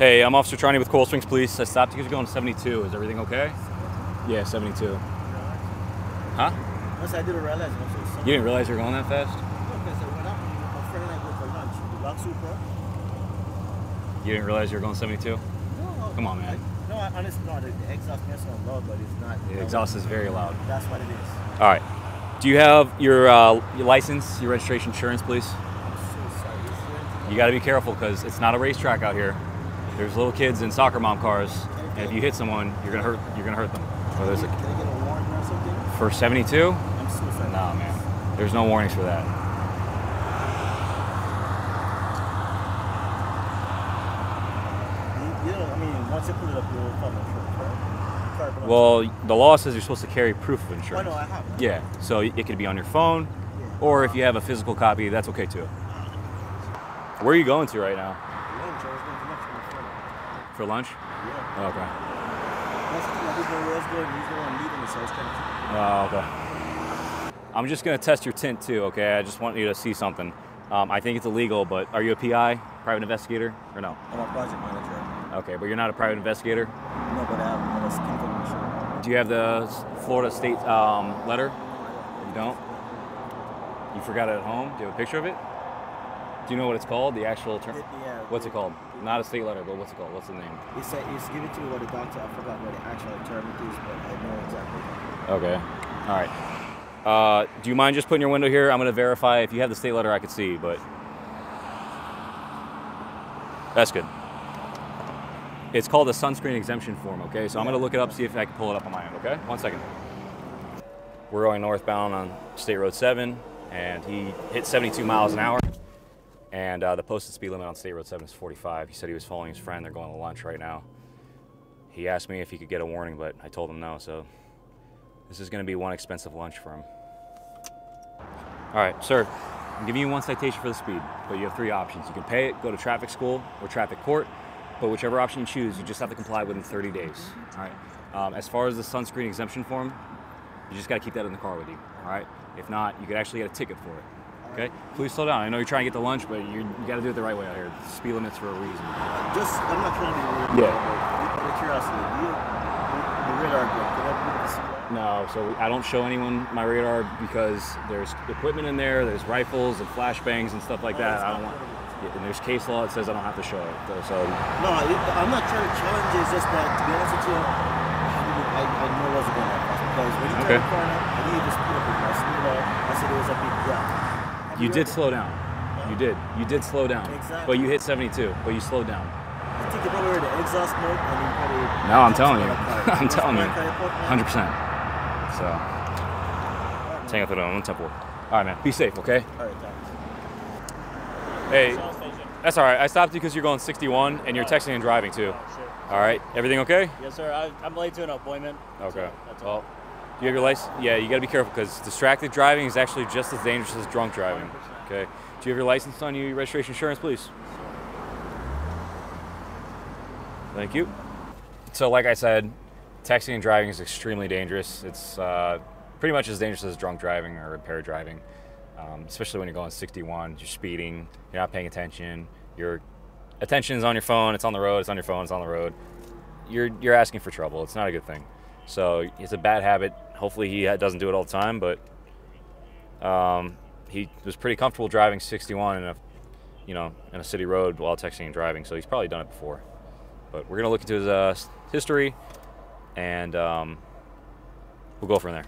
Hey, I'm Officer Charney with Coral Springs Police. I stopped because you're going 72. Is everything okay? Yeah, 72. Huh? Once I didn't realize, I'm so sorry. You didn't realize you were going that fast? No, because when I, my friend and I go for lunch, the Black Supra. You didn't realize you were going 72? No, Come on, man. I, no, I honestly, no, the, the exhaust makes sound loud, but it's not. The exhaust is very loud. That's what it is. All right. Do you have your, uh, your license, your registration, insurance, please? I'm so sorry. Is there anything- You got to be careful because it's not a racetrack out here. There's little kids in soccer mom cars, and if you hit someone, you're gonna hurt. You're gonna hurt them. So there's Can a, I get a warning or something? for 72. I'm. Nah, man. There's no warnings for that. You, you know, I mean, once you put it up, you'll come and trip, right? Car belongs Well, the law says you're supposed to carry proof of to- Oh, insurance. no, I have. that. Yeah, so it could be on your phone, Yeah. or if you have a physical copy, that's okay too. Where are you going to right now? Lunch, I was going to lunch with my friend. For lunch? Yeah. Okay. That's the thing, I didn't know where I was going. He's the one leading me, so I was trying to keep Oh, okay. I'm just gonna test your tint too, okay? I just want you to see something. Um, I think it's illegal, but are you a PI, private investigator, or no? I'm a project manager. Okay, but you're not a private investigator. No, but I have, a skin condition. Do you have the Florida State um, letter? You don't? You forgot it at home? Do you have a picture of it? Do you know what it's called? The actual term? It- yeah, What's it called? Not a state letter, but what's it called? What's the name? He said he's given to me by the doctor. I forgot what the actual term it is, but I know exactly. Okay. All right. Uh, do you mind just putting your window here? I'm going to verify if you have the state letter I could see, but that's good. It's called a sunscreen exemption form, okay? So I'm going to look it up, see if I can pull it up on my end, okay? One second. We're going northbound on State Road 7, and he hit 72 miles an hour. And uh, the posted speed limit on State Road 7 is 45. He said he was following his friend. They're going to lunch right now. He asked me if he could get a warning, but I told him no, so this is going to be one expensive lunch for him. All right, sir. I'm giving you one citation for the speed, but you have three options. You can pay it, go to traffic school or traffic court, but whichever option you choose, you just have to comply within 30 days. All right. Um, as far as the sunscreen exemption form, you just got to keep that in the car with you. All right. If not, you could actually get a ticket for it. Okay. Please slow down. I know you're trying to get to lunch, but you, you got to do it the right way out here. Speed limits for a reason. Just, I'm not trying to be rude. Yeah. But out of curiosity, do you, the radar gun, can I put this No, so I don't show anyone my radar because there's equipment in there, there's rifles and flashbangs and stuff like oh, that. I don't want. yeah, And there's case law that says I don't have to show it. So- So No, it, I'm not trying to challenge it. It's just that, to be honest with you, I, I know it wasn't going to happen. Because when you Okay. turn the corner, I didn't even speed up with my speed. I said it was a big gap. You did slow down. You did. You did slow down. Exactly. But you hit 72. But you slowed down. I think you probably heard the exhaust note and then probably. No, I'm telling you. I'm telling you. Car airport, man. Hundred percent. So hang up the on temple. All right, man. Be safe, okay? All right, thanks. Hey, that's all right. I stopped you because you're going 61 and you're texting and driving too. Oh, all right. Everything okay? Yes, sir. I, I'm late to an appointment. Okay. That's all. Well, do you have your license? Yeah, you got to be careful because distracted driving is actually just as dangerous as drunk driving. Okay. Do you have your license on you? Your registration, insurance, please. Thank you. So, like I said, texting and driving is extremely dangerous. It's uh, pretty much as dangerous as drunk driving or impaired driving, um, especially when you're going 61. You're speeding. You're not paying attention. Your attention is on your phone. It's on the road. It's on your phone. It's on the road. You're you're asking for trouble. It's not a good thing. So it's a bad habit. Hopefully he doesn't do it all the time, but um, he was pretty comfortable driving 61 in a you know in a city road while texting and driving. So he's probably done it before. But we're gonna look into his uh, history, and um, we'll go from there.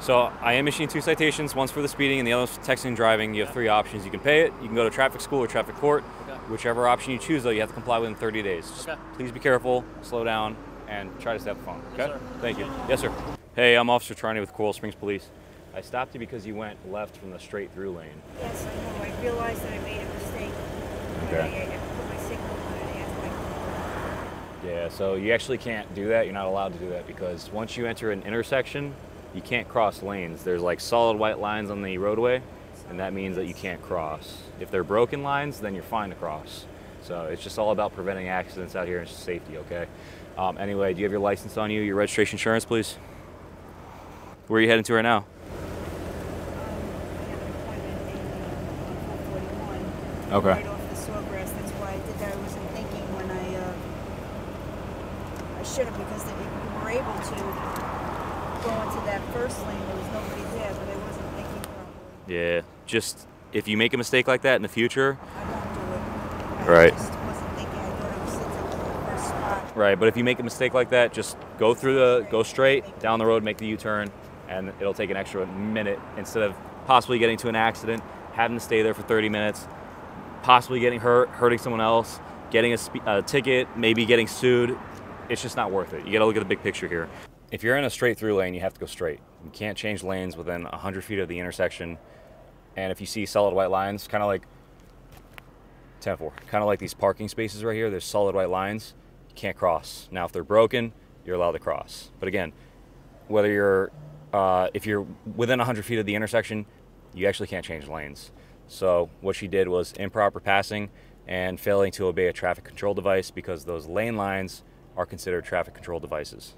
So I am issuing two citations. One's for the speeding, and the other's for texting and driving. You have three options. You can pay it. You can go to traffic school or traffic court. Okay. Whichever option you choose, though, you have to comply within 30 days. Okay. Please be careful, slow down, and try to stay off the phone. Okay? Yes. Thank you. Yes, sir. Hey, I'm Officer Charney with Coral Springs Police. I stopped you because you went left from the straight through lane. Yes, I know. I realized that I made a mistake. Okay. I, I put my signal on and asked my Yeah, so you actually can't do that. You're not allowed to do that because once you enter an intersection, you can't cross lanes. There's like solid white lines on the roadway, and that means that you can't cross. If they're broken lines, then you're fine to cross. So it's just all about preventing accidents out here and safety, okay? Um, anyway, do you have your license on you, your registration insurance, please? Where are you heading to right now? I have an appointment in on 441. Okay. Right off the Sawgrass. That's why I did that. I wasn't thinking when I uh, should have because they, you were able to go into that first lane. There was nobody there, but I wasn't thinking properly. Yeah, just if you make a mistake like that in the future, I won't do it. I Right. just wasn't thinking. I thought I was sitting in the first spot. Right? But if you make a mistake like that, just go through the, go straight down the road, make the U-turn, and it'll take an extra minute instead of possibly getting to an accident, having to stay there for 30 minutes, possibly getting hurt, hurting someone else, getting a, a ticket, maybe getting sued. It's just not worth it. You got to look at the big picture here. If you're in a straight through lane, you have to go straight. You can't change lanes within 100 feet of the intersection. And if you see solid white lines, kind of like 10 4, kind of like these parking spaces right here, there's solid white lines. Can't cross. Now, if they're broken, you're allowed to cross. But again, whether you're uh, if you're within 100 feet of the intersection, you actually can't change lanes. So what she did was improper passing and failing to obey a traffic control device because those lane lines are considered traffic control devices.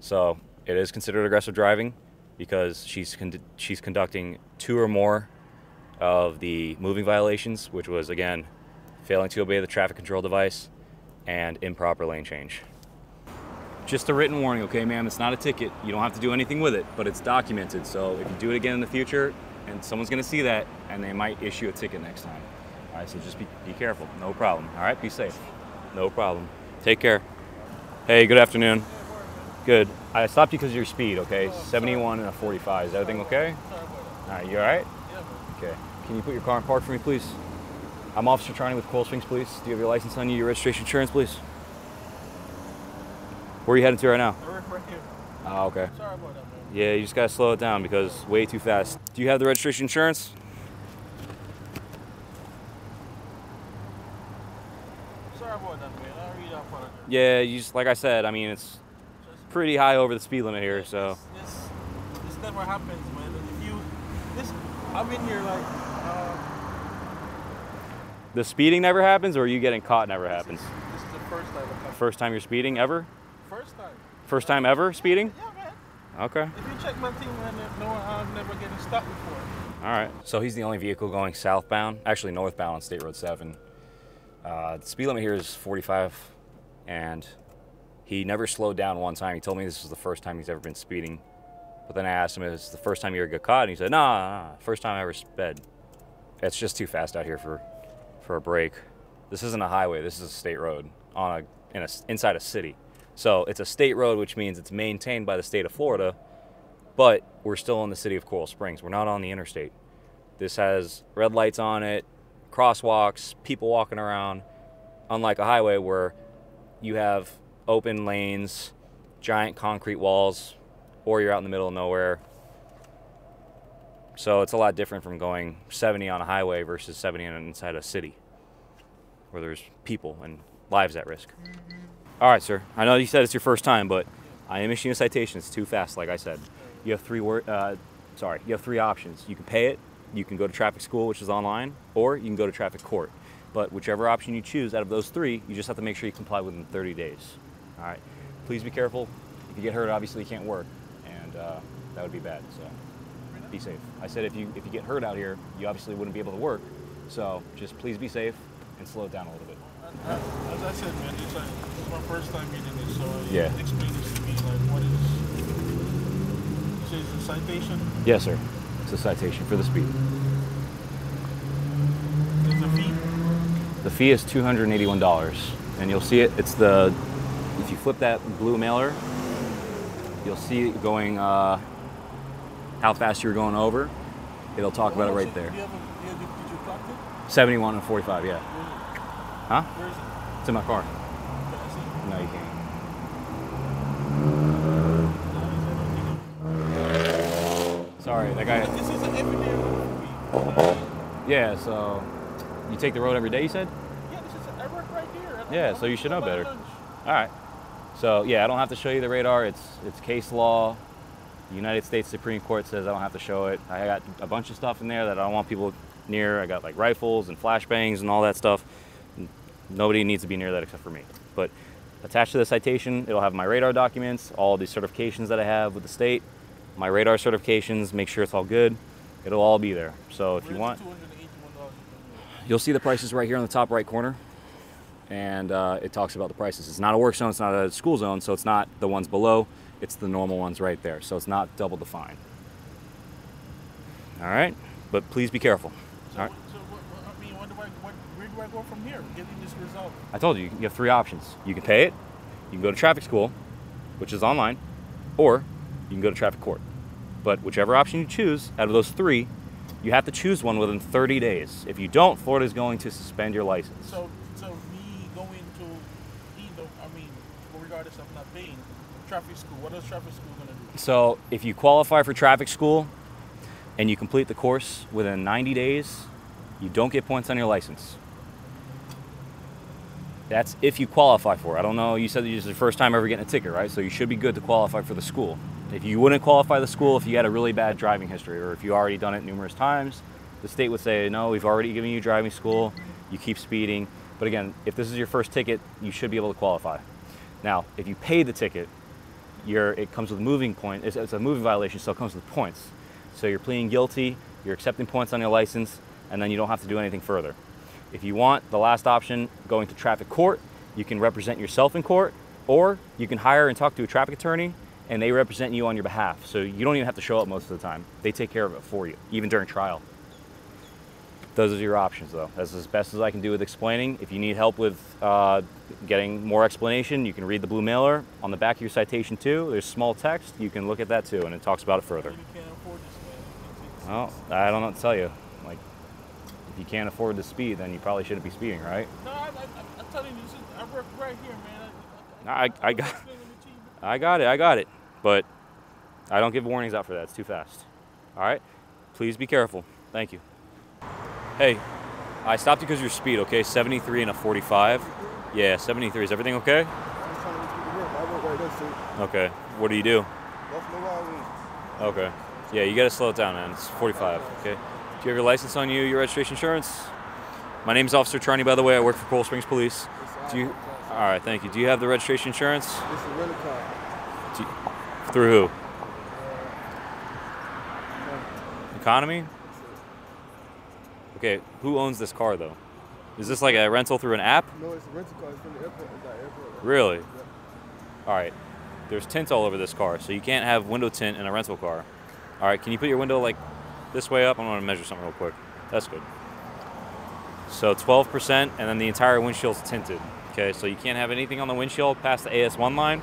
So it is considered aggressive driving because she's con- she's conducting two or more of the moving violations, which was again failing to obey the traffic control device and improper lane change. Just a written warning, okay, ma'am? It's not a ticket. You don't have to do anything with it, but it's documented. So if you do it again in the future, and someone's gonna see that, and they might issue a ticket next time. All right, so just be, be careful. No problem. All right, be safe. No problem. Take care. Hey, good afternoon. Good. I stopped you because of your speed, okay? 71 and a 45. Is everything okay? All right, you all right? Okay. Can you put your car in park for me, please? I'm Officer Charney with Coral Springs Police. Do you have your license on you, your registration insurance, please? Where are you headed to right now? Right, right here. Oh, okay. Sorry about that, man. Yeah, you just gotta slow it down because way too fast. Do you have the registration insurance? Sorry about that, man. I really apologize. Yeah, you just like I said. I mean, it's pretty high over the speed limit here, so This, this, this never happens, man. If you, this, I've been here like, the speeding never happens, or you getting caught never this happens. is- This is the first time. First time you're speeding ever? First time. First time ever speeding? Yeah, man. Okay. If you check my man, no, I'm never getting stopped before. All right. So he's the only vehicle going southbound, actually northbound on State Road 7. Uh, the speed limit here is 45, and he never slowed down one time. He told me this was the first time he's ever been speeding. But then I asked him, "Is the first time you ever got caught?" And he said, "No, nah, nah, first time I ever sped. It's just too fast out here for, for a break. This isn't a highway. This is a state road on a, in a inside a city. So it's a state road, which means it's maintained by the state of Florida, but we're still in the city of Coral Springs. We're not on the interstate. This has red lights on it, crosswalks, people walking around, unlike a highway where you have open lanes, giant concrete walls, or you're out in the middle of nowhere. So it's a lot different from going 70 on a highway versus 70 inside a city where there's people and lives at risk. All right, sir. I know you said it's your first time, but I am issuing a citation. It's too fast, like I said. You have three wor- uh, sorry, you have three options. You can pay it, you can go to traffic school, which is online, or you can go to traffic court. But whichever option you choose out of those three, you just have to make sure you comply within 30 days. All right. Please be careful. If you get hurt, obviously you can't work, and uh, that would be bad. So be safe. I said if you if you get hurt out here, you obviously wouldn't be able to work. So just please be safe and slow it down a little bit. As I said, man, it's, like, this is my first time meeting this, so Yeah. explain this to me, like, what is, say it's a citation? Yes, sir. It's a citation for the speed. There's a fee? The fee is two hundred and eighty-one dollars, and you'll see it. It's the if you flip that blue mailer, you'll see it going uh, how fast you're going over. It'll talk about it right there. Do you have a, do you did you clock it? Seventy-one and forty-five. Yeah. Huh? Where is it? It's in my car. Can I see it? No, you can't. Sorry, that guy. This is an everyday road. Yeah. So you take the road every day. You said. Yeah, this is I work right here. Yeah, so you should know better. All right. So yeah, I don't have to show you the radar. It's it's case law. The United States Supreme Court says I don't have to show it. I got a bunch of stuff in there that I don't want people near. I got like rifles and flashbangs and all that stuff. Nobody needs to be near that except for me. But attached to the citation, it'll have my radar documents, all the certifications that I have with the state, my radar certifications. Make sure it's all good. It'll all be there. So if you want, You'll see the prices right here on the top right corner. and uh, it talks about the prices. It's not a work zone, it's not a school zone, so it's not the ones below. It's the normal ones right there. So it's not double the fine. All right, but please be careful. So, All right. so what, what, I mean, where do I, what, where do I go from here? Getting this result. I told you, you have three options. You can pay it, you can go to traffic school, which is online, or you can go to traffic court. But whichever option you choose out of those three, you have to choose one within 30 days. If you don't, Florida is going to suspend your license. So, so me going to either, I mean, regardless of not paying, traffic school. What is traffic school gonna do? So if you qualify for traffic school and you complete the course within 90 days, you don't get points on your license. That's if you qualify for it. I don't know. You said this is your first time ever getting a ticket, right? So you should be good to qualify for the school. If you wouldn't qualify the school, if you had a really bad driving history or if you already done it numerous times, the state would say, no, we've already given you driving school. You keep speeding. But again, if this is your first ticket, you should be able to qualify. Now, if you pay the ticket, you're, it comes with moving point. It's, it's a moving violation, so it comes with points. So you're pleading guilty, you're accepting points on your license, and then you don't have to do anything further. If you want the last option, going to traffic court, you can represent yourself in court, or you can hire and talk to a traffic attorney, and they represent you on your behalf. So you don't even have to show up most of the time. They take care of it for you, even during trial. Those are your options, though. That's as best as I can do with explaining. If you need help with uh, getting more explanation, you can read the blue mailer. On the back of your citation, too, there's small text. You can look at that, too, and it talks about it further. You can't afford this, man. It's- Well, I don't know what to tell you. Like, if you can't afford to speed, then you probably shouldn't be speeding, right? No, I, I, I'm telling you, this is, I work right here, man. I, I, I got. I got it, I got it. But I don't give warnings out for that. It's too fast. All right? Please be careful. Thank you. Hey, I stopped you because of your speed, okay? 73 and a 45. Yeah, 73. Is everything okay? Okay. What do you do? Okay. Yeah, you gotta slow it down, man. It's 45. Okay. Do you have your license on you? Your registration insurance? My name's Officer Charney, by the way. I work for Coral Springs Police. Do you? All right, thank you. Do you have the registration insurance? It's a rental car. Through who? Economy. Okay. Who owns this car though? Is this like a rental through an app? No, it's a rental car. It's from the airport. It's airport. Really? All right. There's tint all over this car, so you can't have window tint in a rental car. All right. Can you put your window like this way up? I'm gonna measure something real quick. That's good. So 12%, and then the entire windshield's tinted. Okay, so you can't have anything on the windshield past the AS1 line.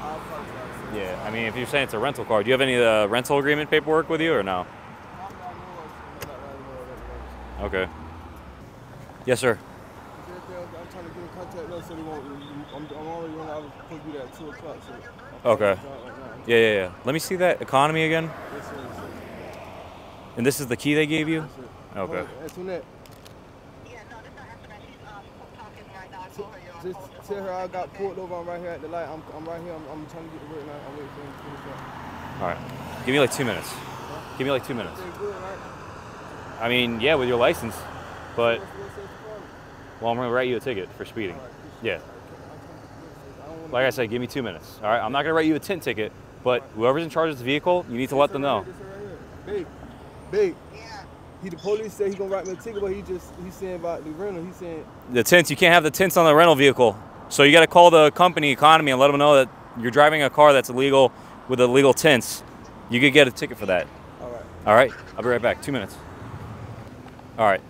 I apologize. sir. Yeah, I mean, if you're saying it's a rental car, do you have any of the rental agreement paperwork with you or no? I'm not know of- I'm not riding with that. Okay. Yes, sir. I'm trying to get in contact with so they won't. I'm, I'm already on. I was supposed to be there at 2 o'clock. So Okay. Yeah, yeah, yeah. Let me see that economy again. Yes, sir. Yes, sir. And this is the key they gave you? Yes. Okay. Antoinette, just tell her I got pulled over. I'm right here at the light. I'm, I'm right here. I'm, I'm trying to get to work now. I'm waiting for him to finish up. All right. Give me like two minutes. Give me like two minutes. Everything good, right? I mean, yeah, with your license, but What's, what's the problem? well, I'm gonna write you a ticket for speeding. Yeah. I don't wanna Like I said, give me two minutes. All right. I'm not gonna write you a tint ticket, but whoever's in charge of the vehicle, you need to let them know. Babe, babe, Yeah. he the police said he gonna write me a ticket, but he just he's saying about the rental. He's saying The tints, you can't have the tints on the rental vehicle. So you got to call the company economy and let them know that you're driving a car that's illegal with illegal tints. You could get a ticket for that. all right. All right, I'll be right back. Two minutes. All right,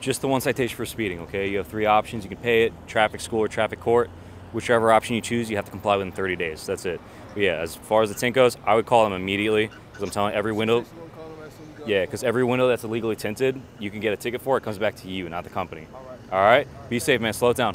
just the one citation for speeding. Okay, you have three options. You can pay it, traffic school or traffic court. Whichever option you choose, you have to comply within 30 days. That's it. But yeah, as far as the tint goes, I would call them immediately because I'm telling every window. She gonna call him as soon as he got Yeah, because every window that's illegally tinted, you can get a ticket for. It comes back to you, not the company. All right. All right. Be safe, man. Slow it down.